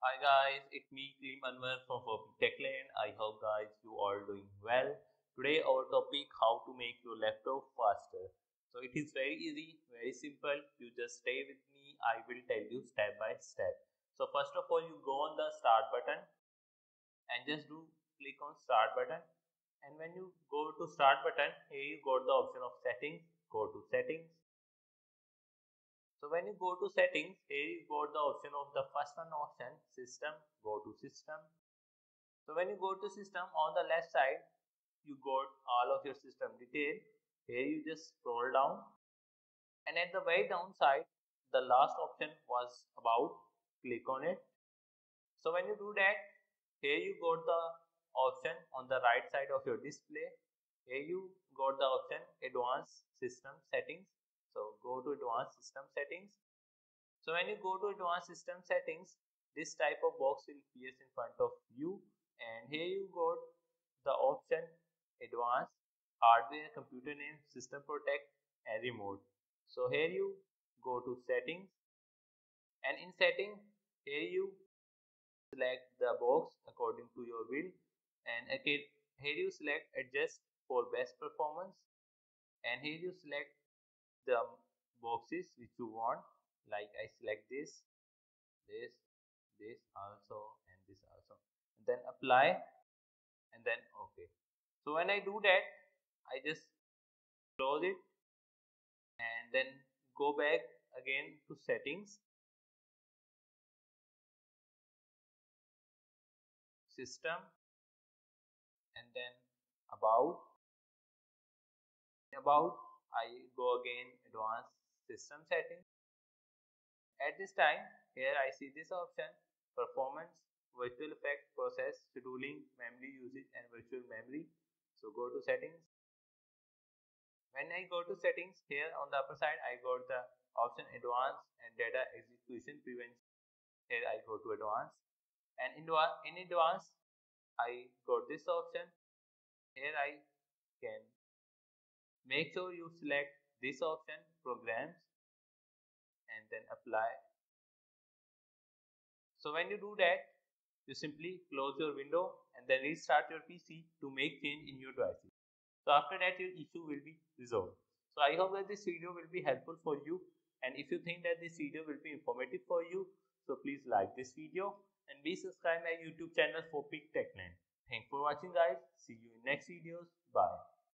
Hi guys, it's me Klim Anwar from Fopik Techland. I hope guys you are doing well. Today our topic how to make your laptop faster. So it is very easy, very simple. You just stay with me. I will tell you step by step. So first of all you go on the start button and just do click on start button and when you go to start button here you got the option of settings go to settings so when you go to settings, here you got the option of the first one option system, go to system. So when you go to system on the left side, you got all of your system detail. Here you just scroll down and at the very down side, the last option was about, click on it. So when you do that, here you got the option on the right side of your display. Here you got the option advanced system settings so go to advanced system settings. So when you go to advanced system settings, this type of box will appear in front of you. And here you got the option advanced hardware computer name system protect and remote. So here you go to settings. And in setting here you select the box according to your will. And again here you select adjust for best performance. And here you select the boxes which you want. Like I select this this this also and this also. And then apply and then okay. So when I do that I just close it and then go back again to settings. System and then about. About I go again advanced system settings. At this time, here I see this option performance, virtual effect, process, scheduling, memory usage and virtual memory. So go to settings. When I go to settings, here on the upper side, I got the option advanced and data execution prevention. Here I go to advanced and in, in advanced, I got this option. Here I can Make sure you select this option programs and then apply. So when you do that, you simply close your window and then restart your PC to make change in your devices. So after that your issue will be resolved. So I hope that this video will be helpful for you and if you think that this video will be informative for you, so please like this video and be subscribe my YouTube channel Fopik Techland. Thanks for watching guys. See you in next videos. Bye.